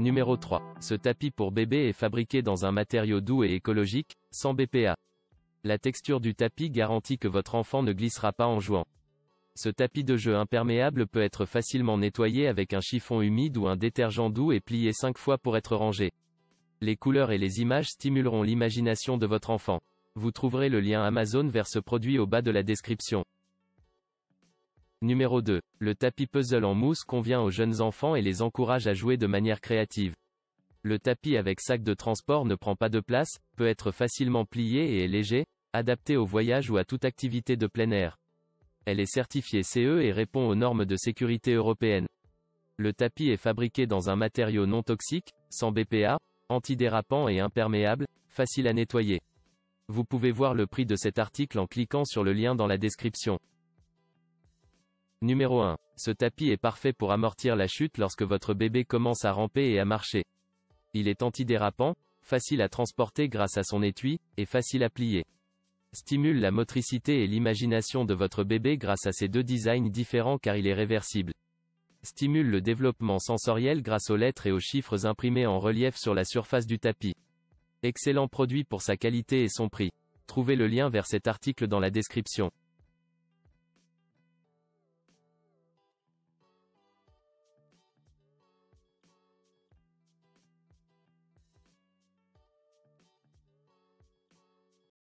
Numéro 3. Ce tapis pour bébé est fabriqué dans un matériau doux et écologique, sans BPA. La texture du tapis garantit que votre enfant ne glissera pas en jouant. Ce tapis de jeu imperméable peut être facilement nettoyé avec un chiffon humide ou un détergent doux et plié 5 fois pour être rangé. Les couleurs et les images stimuleront l'imagination de votre enfant. Vous trouverez le lien Amazon vers ce produit au bas de la description. Numéro 2. Le tapis puzzle en mousse convient aux jeunes enfants et les encourage à jouer de manière créative. Le tapis avec sac de transport ne prend pas de place, peut être facilement plié et est léger, adapté au voyage ou à toute activité de plein air. Elle est certifiée CE et répond aux normes de sécurité européennes. Le tapis est fabriqué dans un matériau non toxique, sans BPA, antidérapant et imperméable, facile à nettoyer. Vous pouvez voir le prix de cet article en cliquant sur le lien dans la description. Numéro 1. Ce tapis est parfait pour amortir la chute lorsque votre bébé commence à ramper et à marcher. Il est antidérapant, facile à transporter grâce à son étui, et facile à plier. Stimule la motricité et l'imagination de votre bébé grâce à ses deux designs différents car il est réversible. Stimule le développement sensoriel grâce aux lettres et aux chiffres imprimés en relief sur la surface du tapis. Excellent produit pour sa qualité et son prix. Trouvez le lien vers cet article dans la description.